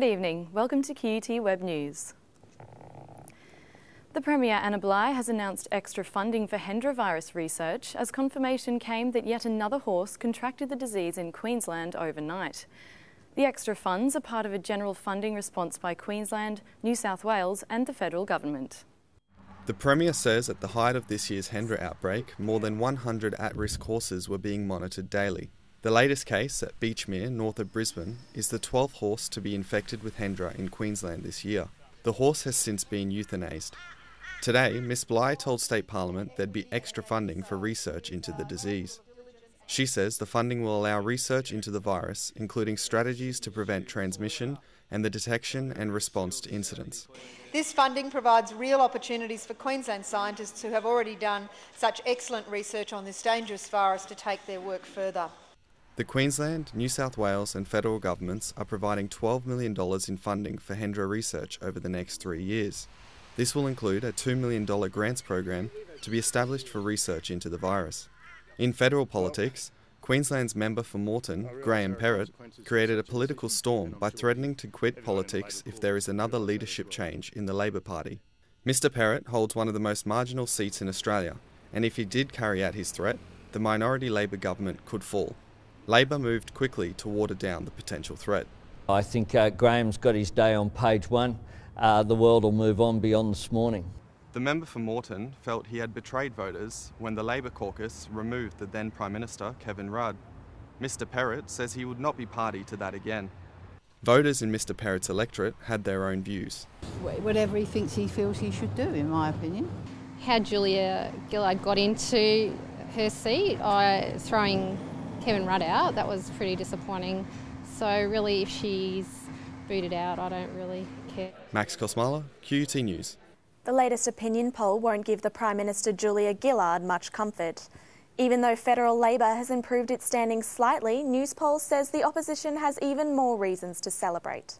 Good evening. Welcome to QUT Web News. The Premier Anna Bligh has announced extra funding for Hendra virus research as confirmation came that yet another horse contracted the disease in Queensland overnight. The extra funds are part of a general funding response by Queensland, New South Wales, and the federal government. The Premier says at the height of this year's Hendra outbreak, more than 100 at risk horses were being monitored daily. The latest case at Beechmere, north of Brisbane, is the 12th horse to be infected with Hendra in Queensland this year. The horse has since been euthanased. Today, Miss Bligh told State Parliament there'd be extra funding for research into the disease. She says the funding will allow research into the virus, including strategies to prevent transmission and the detection and response to incidents. This funding provides real opportunities for Queensland scientists who have already done such excellent research on this dangerous virus to take their work further. The Queensland, New South Wales, and federal governments are providing $12 million in funding for Hendra research over the next three years. This will include a $2 million grants program to be established for research into the virus. In federal politics, Queensland's member for Moreton, Graham Perrett, created a political storm by threatening to quit politics if there is another leadership change in the Labor Party. Mr. Perrett holds one of the most marginal seats in Australia, and if he did carry out his threat, the minority Labor government could fall. Labor moved quickly to water down the potential threat. I think uh, Graham's got his day on page one. Uh, the world will move on beyond this morning. The member for Moreton felt he had betrayed voters when the Labor caucus removed the then Prime Minister, Kevin Rudd. Mr. Perrett says he would not be party to that again. Voters in Mr. Perrett's electorate had their own views. Whatever he thinks he feels he should do, in my opinion. How Julia Gillard got into her seat, I, throwing Kevin Rudd out, that was pretty disappointing. So, really, if she's booted out, I don't really care. Max Kosmala, QUT News. The latest opinion poll won't give the Prime Minister Julia Gillard much comfort. Even though federal Labor has improved its standing slightly, Newspoll says the opposition has even more reasons to celebrate.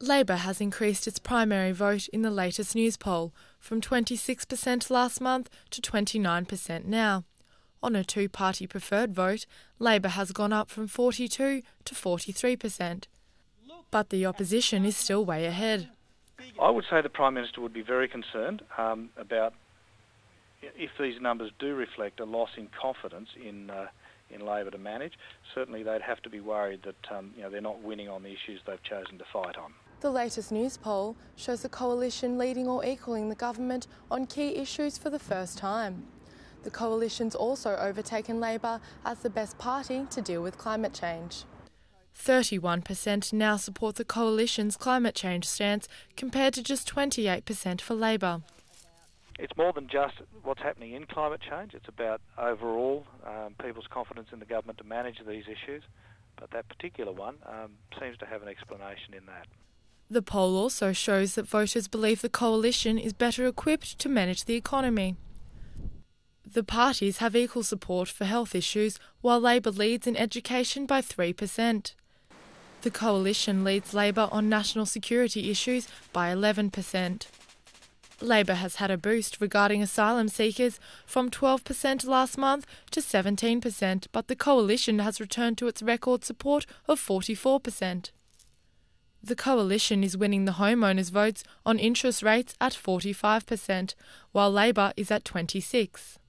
Labor has increased its primary vote in the latest Newspoll from 26% last month to 29% now. On a two party preferred vote, Labor has gone up from 42 to 43%. But the opposition is still way ahead. I would say the Prime Minister would be very concerned um, about if these numbers do reflect a loss in confidence in uh, in Labor to manage. Certainly, they'd have to be worried that um, you know they're not winning on the issues they've chosen to fight on. The latest Newspoll shows the coalition leading or equaling the government on key issues for the first time. The coalition's also overtaken Labor as the best party to deal with climate change. 31% now support the coalition's climate change stance compared to just 28% for Labor. It's more than just what's happening in climate change, it's about overall um, people's confidence in the government to manage these issues. But that particular one um, seems to have an explanation in that. The poll also shows that voters believe the coalition is better equipped to manage the economy. The parties have equal support for health issues, while Labor leads in education by 3%. The coalition leads Labor on national security issues by 11%. Labor has had a boost regarding asylum seekers from 12% last month to 17%, but the coalition has returned to its record support of 44%. The coalition is winning the homeowners' votes on interest rates at 45%, while Labor is at 26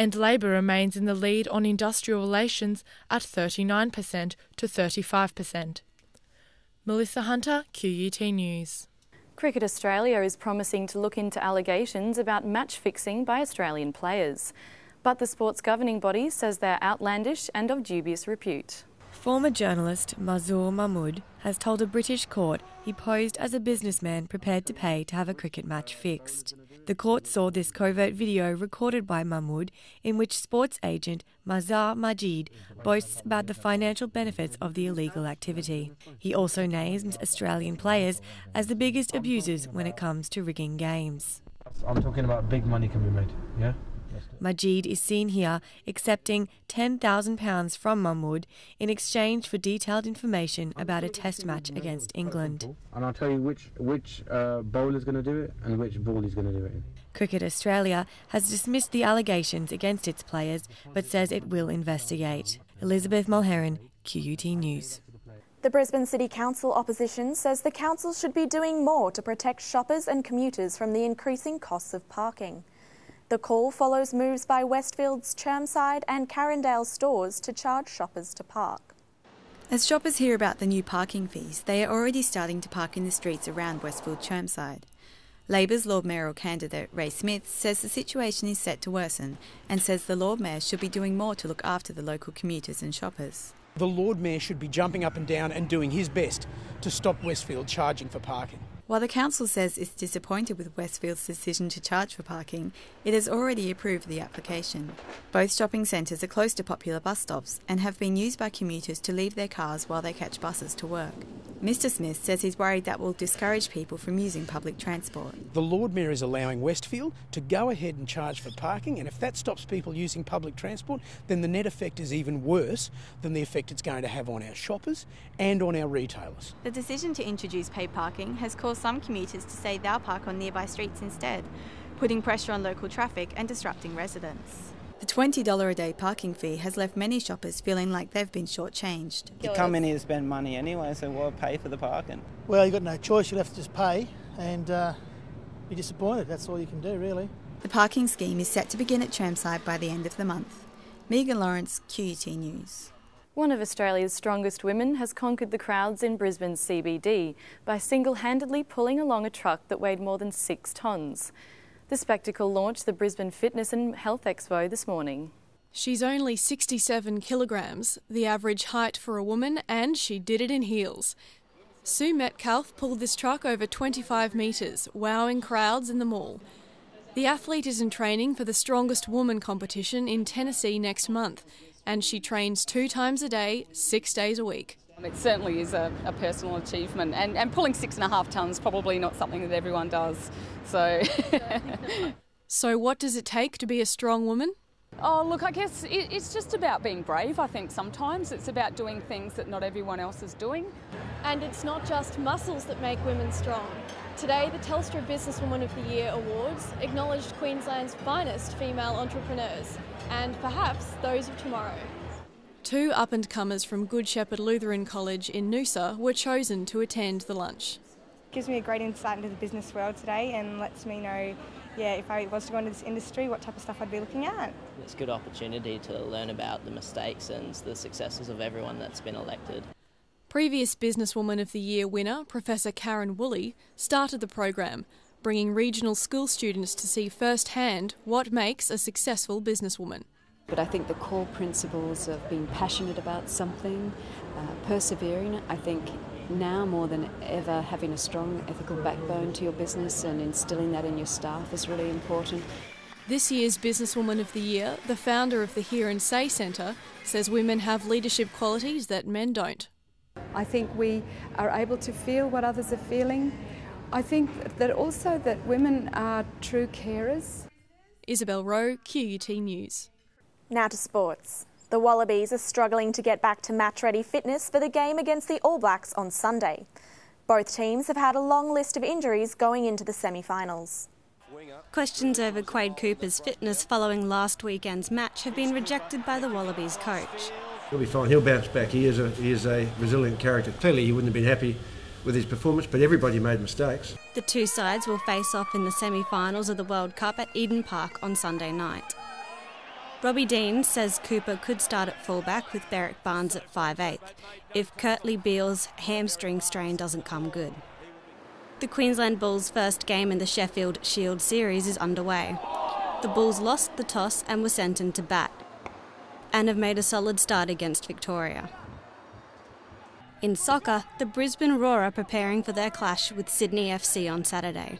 and Labor remains in the lead on industrial relations at 39% to 35%. Melissa Hunter, QUT News. Cricket Australia is promising to look into allegations about match fixing by Australian players. But the sport's governing body says they're outlandish and of dubious repute. Former journalist Mazher Mahmood has told a British court he posed as a businessman prepared to pay to have a cricket match fixed. The court saw this covert video recorded by Mahmood in which sports agent Mazhar Majid boasts about the financial benefits of the illegal activity. He also names Australian players as the biggest abusers when it comes to rigging games. I'm talking about big money can be made, yeah? Majid is seen here accepting £10,000 from Mahmood in exchange for detailed information about a test match against England. And I'll tell you which, which uh, bowler is going to do it and which ball is going to do it. Cricket Australia has dismissed the allegations against its players but says it will investigate. Elizabeth Mulheron, QUT News. The Brisbane City Council opposition says the council should be doing more to protect shoppers and commuters from the increasing costs of parking. The call follows moves by Westfield's Chermside and Carindale stores to charge shoppers to park. As shoppers hear about the new parking fees, they are already starting to park in the streets around Westfield Chermside. Labor's Lord Mayoral candidate Ray Smith says the situation is set to worsen and says the Lord Mayor should be doing more to look after the local commuters and shoppers. The Lord Mayor should be jumping up and down and doing his best to stop Westfield charging for parking. While the council says it's disappointed with Westfield's decision to charge for parking, it has already approved the application. Both shopping centres are close to popular bus stops and have been used by commuters to leave their cars while they catch buses to work. Mr Smith says he's worried that will discourage people from using public transport. The Lord Mayor is allowing Westfield to go ahead and charge for parking, and if that stops people using public transport, then the net effect is even worse than the effect it's going to have on our shoppers and on our retailers. The decision to introduce paid parking has caused some commuters to say they'll park on nearby streets instead, putting pressure on local traffic and disrupting residents. The $20 a day parking fee has left many shoppers feeling like they've been shortchanged. You come in here to spend money anyway, so why pay for the parking? Well, you've got no choice, you'll have to just pay and uh, be disappointed. That's all you can do, really. The parking scheme is set to begin at Chermside by the end of the month. Megan Lawrence, QUT News. One of Australia's strongest women has conquered the crowds in Brisbane's CBD by single handedly pulling along a truck that weighed more than six tonnes. The spectacle launched the Brisbane Fitness and Health Expo this morning. She's only 67 kilograms, the average height for a woman, and she did it in heels. Sue Metcalf pulled this truck over 25 metres, wowing crowds in the mall. The athlete is in training for the Strongest Woman competition in Tennessee next month, and she trains two times a day, six days a week. Um, it certainly is a, a personal achievement, and, and pulling six and a half tonnes probably not something that everyone does. So, so what does it take to be a strong woman? Oh, look, I guess it, it's just about being brave, I think sometimes. It's about doing things that not everyone else is doing. And it's not just muscles that make women strong. Today, the Telstra Businesswoman of the Year Awards acknowledged Queensland's finest female entrepreneurs, and perhaps those of tomorrow. Two up and comers from Good Shepherd Lutheran College in Noosa were chosen to attend the lunch. It gives me a great insight into the business world today and lets me know, yeah, if I was to go into this industry, what type of stuff I'd be looking at. It's a good opportunity to learn about the mistakes and the successes of everyone that's been elected. Previous Businesswoman of the Year winner, Professor Karen Woolley, started the program, bringing regional school students to see firsthand what makes a successful businesswoman. But I think the core principles of being passionate about something, uh, persevering, I think now more than ever having a strong ethical backbone to your business and instilling that in your staff is really important. This year's Businesswoman of the Year, the founder of the Hear and Say Centre, says women have leadership qualities that men don't. I think we are able to feel what others are feeling. I think that also that women are true carers. Isabel Rowe, QUT News. Now to sports. The Wallabies are struggling to get back to match ready fitness for the game against the All Blacks on Sunday. Both teams have had a long list of injuries going into the semi finals. Questions over Quade Cooper's fitness following last weekend's match have been rejected by the Wallabies coach. He'll be fine, he'll bounce back. He is a, he is a resilient character. Clearly, he wouldn't have been happy with his performance, but everybody made mistakes. The two sides will face off in the semi finals of the World Cup at Eden Park on Sunday night. Robbie Deans says Cooper could start at fullback with Berrick Barnes at five-eighth if Kurtley Beale's hamstring strain doesn't come good. The Queensland Bulls' first game in the Sheffield Shield Series is underway. The Bulls lost the toss and were sent in to bat, and have made a solid start against Victoria. In soccer, the Brisbane Roar are preparing for their clash with Sydney FC on Saturday.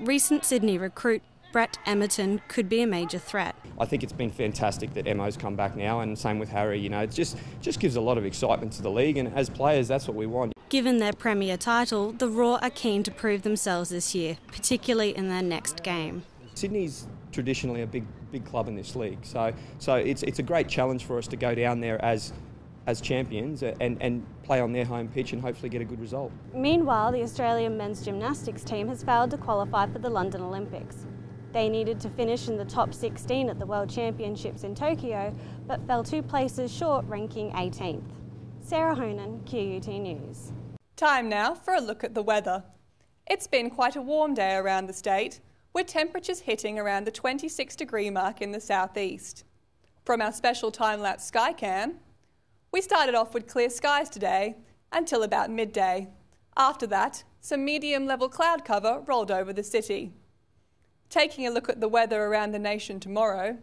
Recent Sydney recruit Brett Emerton could be a major threat. I think it's been fantastic that Emo's come back now, and same with Harry. You know, it just just gives a lot of excitement to the league, and as players, that's what we want. Given their premier title, the Roar are keen to prove themselves this year, particularly in their next game. Sydney's traditionally a big big club in this league, so so it's it's a great challenge for us to go down there as as champions and, and play on their home pitch and hopefully get a good result. Meanwhile, the Australian men's gymnastics team has failed to qualify for the London Olympics. They needed to finish in the top 16 at the World Championships in Tokyo, but fell two places short, ranking 18th. Sarah Honan, QUT News. Time now for a look at the weather. It's been quite a warm day around the state, with temperatures hitting around the 26 degree mark in the southeast. From our special time lapse skycam, we started off with clear skies today until about midday. After that, some medium level cloud cover rolled over the city. Taking a look at the weather around the nation tomorrow,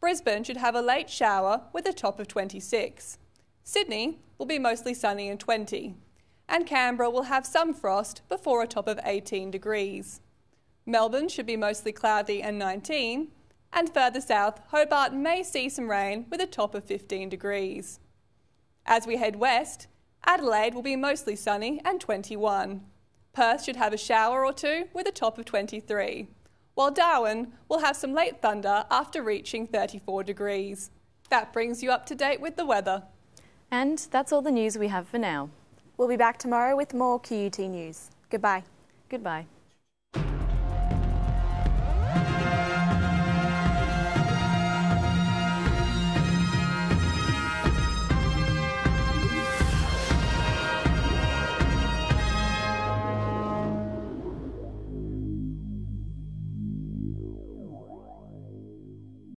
Brisbane should have a late shower with a top of 26. Sydney will be mostly sunny and 20, and Canberra will have some frost before a top of 18 degrees. Melbourne should be mostly cloudy and 19, and further south, Hobart may see some rain with a top of 15 degrees. As we head west, Adelaide will be mostly sunny and 21. Perth should have a shower or two with a top of 23, while Darwin will have some late thunder after reaching 34 degrees. That brings you up to date with the weather. And that's all the news we have for now. We'll be back tomorrow with more QUT news. Goodbye. Goodbye.